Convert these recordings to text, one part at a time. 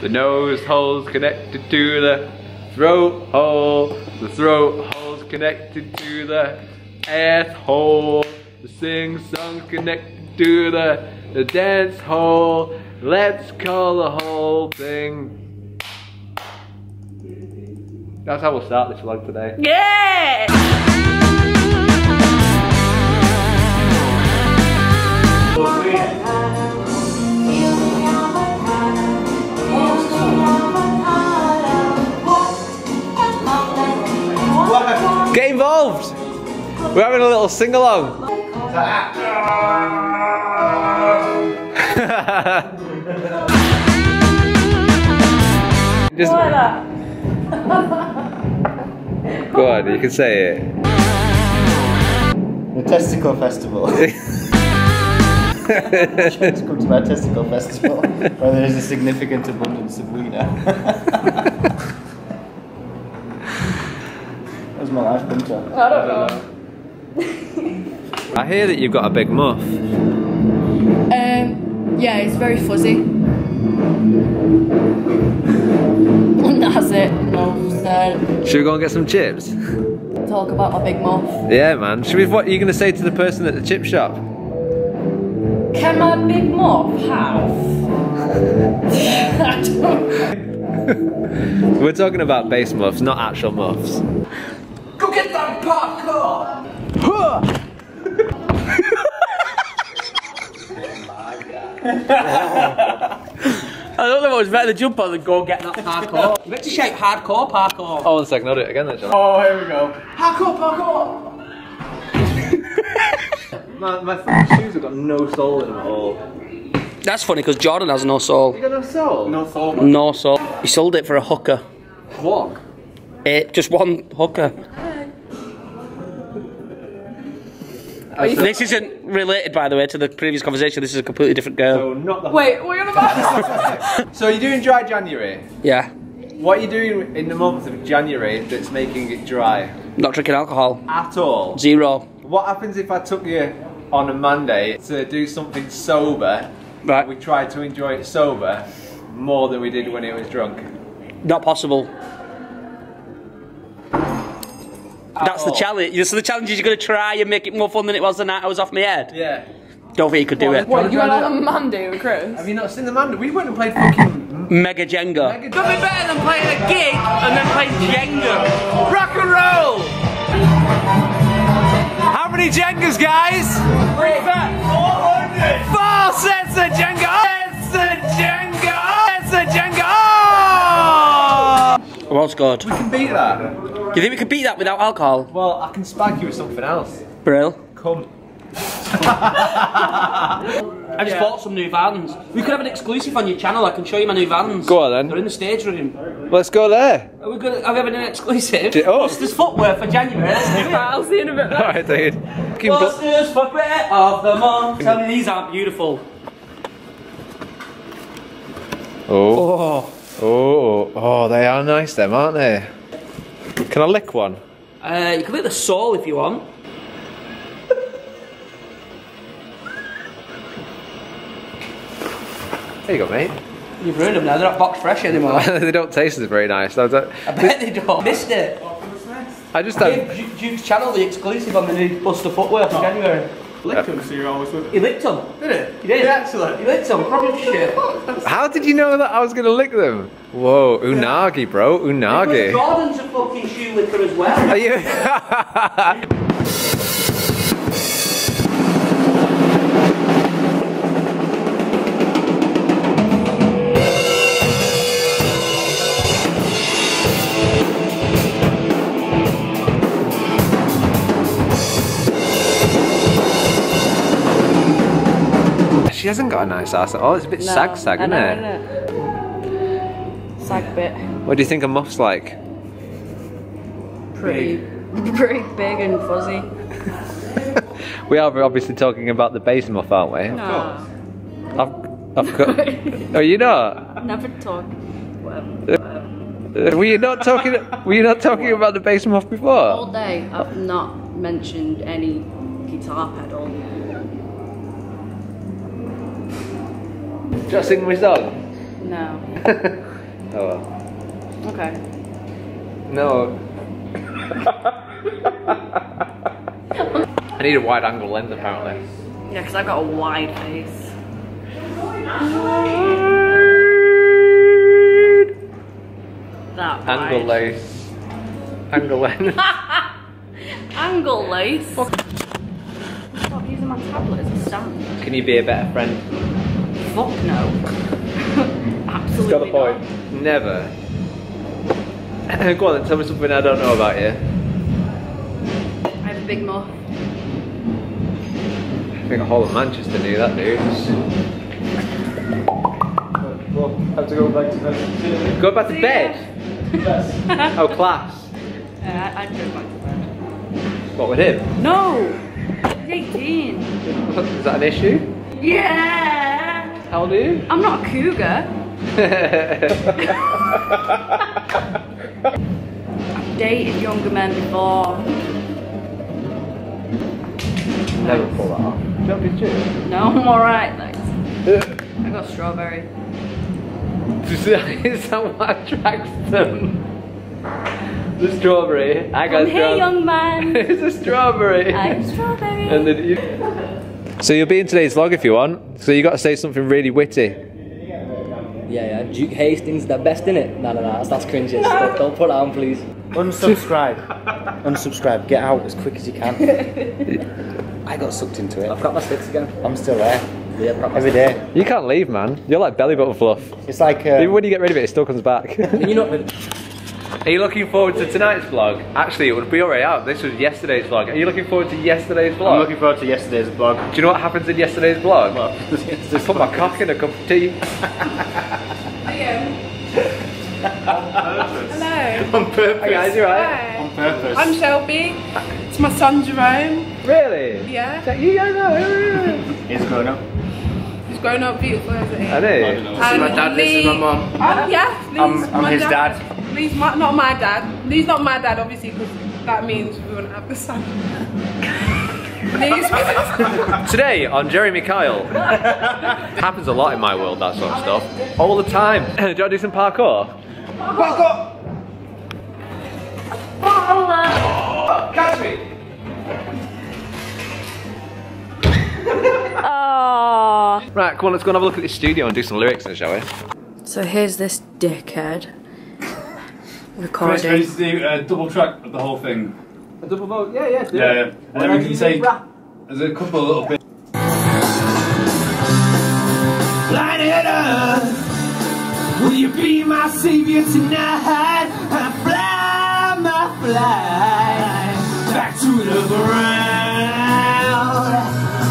The nose hole's connected to the throat hole. The throat hole's connected to the asshole. The sing song's connected to the, the dance hole. Let's call the whole thing. That's how we'll start this vlog today. Yeah! Get involved! We're having a little sing along. Just go on, you can say it. The Testicle Festival. Let's come to my Testicle Festival where there is a significant abundance of wiener. that was my life picture. I don't know. I hear that you've got a big muff. Um, yeah, it's very fuzzy. That's it. No, so Should we go and get some chips? talk about my big muff. Yeah, man. Should we? What are you going to say to the person at the chip shop? Can my big mouth have? We're talking about bass muffs, not actual muffs. Go get that popcorn! I don't know what was better, the jump on than go get that parkour. You meant to shout hardcore parkour. Oh, one second. I'll do it again then, John. Oh, here we go. Hardcore parkour! My, my fucking shoes have got no sole in them at all. That's funny because Jordan has no soul. You got no soul? No soul. No soul. He sold it for a hooker. What? Eh, just one hooker. This isn't related, by the way, to the previous conversation. This is a completely different girl. So not the. Wait, what are you on about? So you're doing dry January. Yeah. What are you doing in the month of January that's making it dry? Not drinking alcohol. At all. Zero. What happens if I took you on a Monday to do something sober? Right. We tried to enjoy it sober more than we did when it was drunk. Not possible. That's the all. challenge. So the challenge is you're going to try and make it more fun than it was the night I was off my head. Yeah. Don't think you could do it. What, you went on a Monday with Chris? Have you not seen the Monday? We went and played fucking. Mega Jenga. Mega- Could be better than playing a gig and then playing Jenga. Rock and roll! How many Jengas, guys? Four Four sets of Jenga. Sets of Jenga. Sets of Jenga. Oh! Was good. We can beat that. Do you think we can beat that without alcohol? Well, I can spike you with something else. Brill. Come. I just bought some new vans. We could have an exclusive on your channel. I can show you my new vans. Go on then. They're in the stage room. Let's go there. Are we gonna? Are we having an exclusive? Oh. Buster's footwear for January. Let's do it. I'll see you in a bit. Alright, dude. Fucking bl- Buster's footwear of the month. Tell me these aren't beautiful. Oh. Oh. Oh, they are nice, them, aren't they? Can I lick one? Uh, you can lick the sole if you want. There you go, mate. You've ruined them now. They're not box fresh anymore. they don't taste as very nice. I, don't- I bet they don't. Missed it. I just um, don't. Ju- Duke's channel the exclusive on the new Buster footwear for January. Licked him, so you're always with He licked them. Did it? He did. Yeah, excellent. He licked them. Probably shit. How did you know that I was gonna lick them? Whoa, unagi, bro, Because unagi. Jordan's a fucking shoe licker as well. Are you? She hasn't got a nice ass at all. It's a bit sag sag, isn't know, it? Sag bit. What do you think a muff's like? Pretty, pretty big and fuzzy. We are obviously talking about the bass muff, aren't we? No. I've, I've got. Are you not? Never talk. Whatever. Were you not talking? Were you not talking about the bass muff before? All day I've not mentioned any guitar pedal. Just sing my song. No. oh well. Okay. No. I need a wide angle lens apparently. Yeah, because I've got a wide face. That wide. Angle lace. Angle lens. Angle lace. Stop using my tablet as a stand. Can you be a better friend? Fuck no. Absolutely Got the point. Never. Go on then, tell me something I don't know about you. I have a big muff. I think a whole of Manchester knew that news. Well, have to go back to bed. Go back to bed. Oh, class. Yeah, I- I'd go back to bed. What with him? No! He's 18. Is that an issue? Yeah! How old are you? I'm not a cougar. I've dated younger men before. Never pull that off. Don't be true. No, I'm alright, thanks. I got strawberry. Is that what attracts them? The strawberry. I got strawberry. young man. it's a strawberry. I'm strawberry. And then you. So you'll be in today's vlog if you want. So you got to say something really witty. Yeah, yeah. Duke Hastings, the best in it. No, no, no. That's, that's cringes. don't, don't put that on, please. Unsubscribe. Unsubscribe. Get out as quick as you can. I got sucked into it. I've got my sticks again. I'm still there. Yeah, I've got my Every day. You can't leave, man. You're like belly button fluff. It's like Even uh, when you get rid of it, it still comes back. And you know, Are you looking forward to tonight's vlog? Actually, it would be already out. This was yesterday's vlog. Are you looking forward to yesterday's vlog? I'm looking forward to yesterday's vlog. Do you know what happens in yesterday's vlog? Just put my cock in a cup of tea. I am. Hello. On purpose. Hi guys, you right? Hi. On purpose. I'm Shelby. It's my son Jerome. Really? Yeah. So You guys know. He's grown up. He's grown up beautiful, isn't he? I know. And um, my dad, this is my Leigh- mum. Oh, yeah. Leigh's I'm- I'm my his dad. Leigh's my, not my dad. Leigh's not my dad, obviously, because that means we wouldn't have the son. Today on Jeremy Kyle. Happens a lot in my world, that sort of stuff. All the time. do you want to do some parkour? Parkour! Catch me! Oh. Right, come on, let's go and have a look at this studio and do some lyrics then, shall we? So here's this dickhead Chris, recording. ready to do a double track of the whole thing? A double vote? Yeah, yeah, Yeah, yeah. And then we can say, there's a couple of little bits. Light it up. Will you be my savior tonight? I fly my fly back to the ground.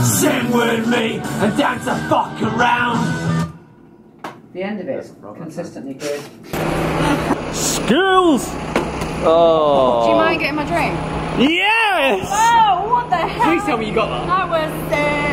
Same with me and dance the fuck around. The end of it is consistently good. Skills. Oh. Do you mind getting my drink? Yes. Oh, what the hell? please tell me you got that. That was sick.